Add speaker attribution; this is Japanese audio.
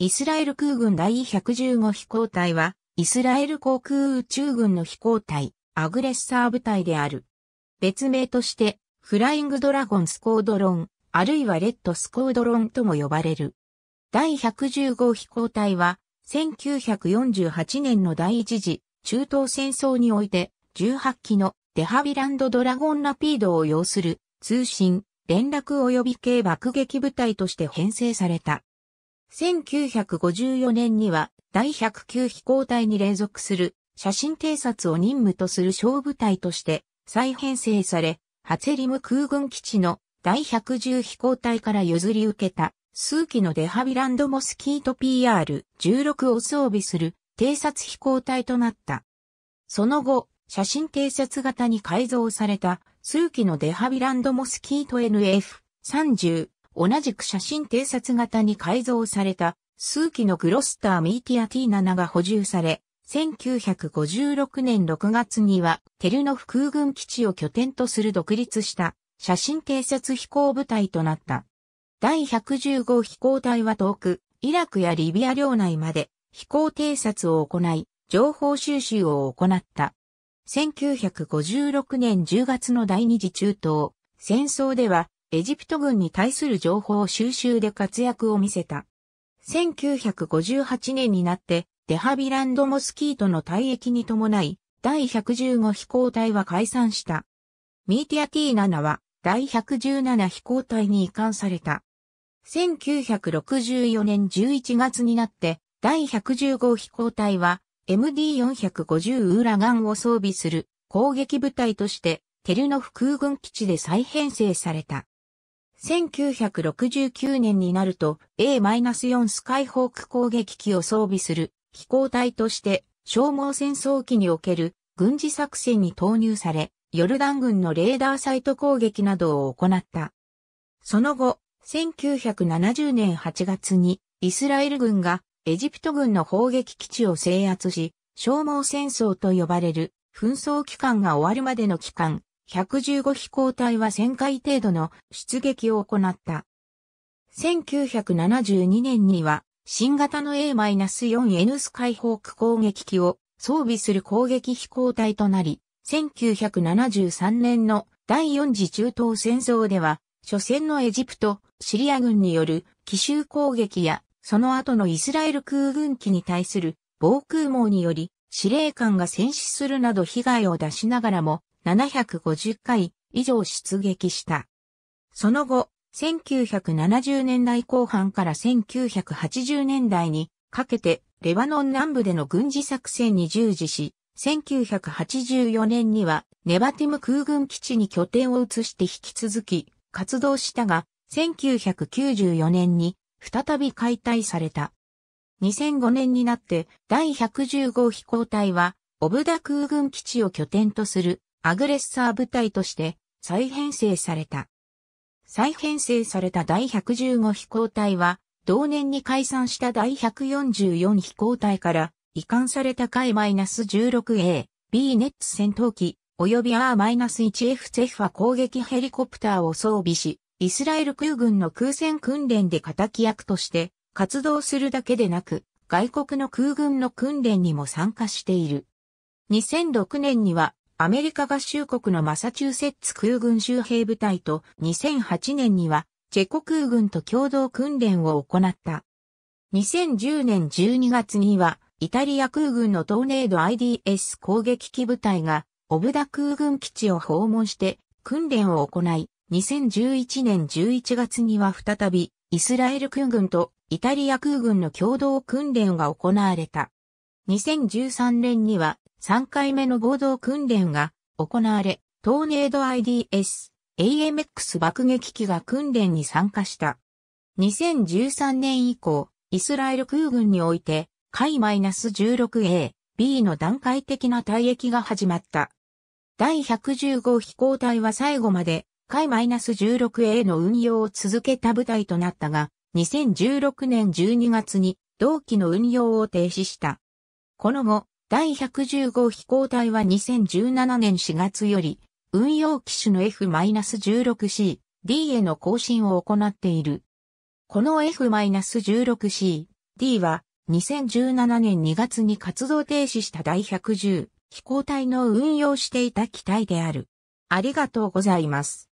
Speaker 1: イスラエル空軍第115飛行隊は、イスラエル航空宇宙軍の飛行隊、アグレッサー部隊である。別名として、フライングドラゴンスコードロン、あるいはレッドスコードロンとも呼ばれる。第115飛行隊は、1948年の第一次中東戦争において、18機のデハビランドドラゴンラピードを要する通信、連絡及び系爆撃部隊として編成された。1954年には第109飛行隊に連続する写真偵察を任務とする小部隊として再編成され、ハツェリム空軍基地の第110飛行隊から譲り受けた数機のデハビランドモスキート PR-16 を装備する偵察飛行隊となった。その後、写真偵察型に改造された数機のデハビランドモスキート NF30 同じく写真偵察型に改造された数機のグロスターミーティア T7 が補充され、1956年6月にはテルノフ空軍基地を拠点とする独立した写真偵察飛行部隊となった。第115飛行隊は遠く、イラクやリビア領内まで飛行偵察を行い、情報収集を行った。1956年10月の第二次中東戦争ではエジプト軍に対する情報収集で活躍を見せた。1958年になってデハビランドモスキートの退役に伴い第115飛行隊は解散した。ミーティア T7 は第117飛行隊に移管された。1964年11月になって第115飛行隊は MD450 ウーラガンを装備する攻撃部隊としてテルノフ空軍基地で再編成された。1969年になると A-4 スカイホーク攻撃機を装備する飛行隊として消耗戦争機における軍事作戦に投入され、ヨルダン軍のレーダーサイト攻撃などを行った。その後、1970年8月にイスラエル軍がエジプト軍の砲撃基地を制圧し、消耗戦争と呼ばれる紛争期間が終わるまでの期間、115飛行隊は1000回程度の出撃を行った。1972年には新型の A-4N スカイホーク攻撃機を装備する攻撃飛行隊となり、1973年の第4次中東戦争では、初戦のエジプト、シリア軍による奇襲攻撃や、その後のイスラエル空軍機に対する防空網により、司令官が戦死するなど被害を出しながらも、750回以上出撃した。その後、1970年代後半から1980年代にかけてレバノン南部での軍事作戦に従事し、1984年にはネバティム空軍基地に拠点を移して引き続き活動したが、1994年に再び解体された。2005年になって第115飛行隊はオブダ空軍基地を拠点とするアグレッサー部隊として再編成された。再編成された第115飛行隊は、同年に解散した第144飛行隊から移管された海 -16A、B ネッツ戦闘機、及び R-1F ゼファ攻撃ヘリコプターを装備し、イスラエル空軍の空戦訓練で仇役として活動するだけでなく、外国の空軍の訓練にも参加している。2006年にはアメリカ合衆国のマサチューセッツ空軍周兵部隊と2008年にはチェコ空軍と共同訓練を行った。2010年12月にはイタリア空軍のトーネード IDS 攻撃機部隊がオブダ空軍基地を訪問して訓練を行い、2011年11月には再びイスラエル空軍とイタリア空軍の共同訓練が行われた。2013年には3回目の合同訓練が行われ、トーネード IDS、AMX 爆撃機が訓練に参加した。2013年以降、イスラエル空軍において、海 -16A、B の段階的な退役が始まった。第115飛行隊は最後まで、海 -16A の運用を続けた部隊となったが、2016年12月に同機の運用を停止した。この後、第115飛行隊は2017年4月より運用機種の F-16C、D への更新を行っている。この F-16C、D は2017年2月に活動停止した第110飛行隊の運用していた機体である。ありがとうございます。